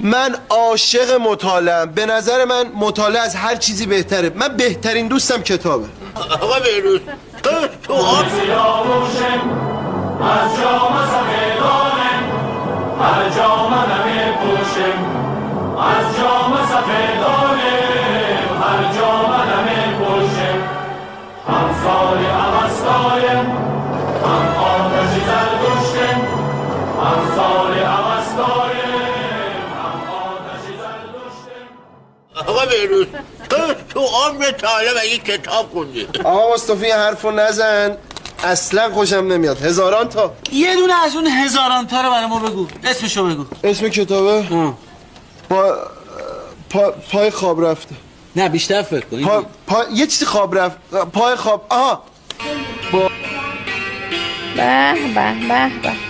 من عاشق مطالعم. به نظر من مطالعه از هر چیزی بهتره. من بهترین دوستم کتابه. آقا بهروز تو تو از جام سفیدانم هر جام نمی پوشم. از جام سفیدانم هر جام نمی پوشم. همسال اوستایم هم آقا بهروز تو تو عمر طالب اگه کتاب خوندی. آقا مصطفی این حرفو نزن. اصلا خوشم نمیاد. هزاران تا. یه دونه از اون هزاران تا رو برای ما بگو. اسمشو بگو. اسم کتابه؟ پا... پا... پای خواب رفته. نه بیشتر فکر کن. پا... پا... یه چیزی خواب رفت. پای خواب. آها. به به به به.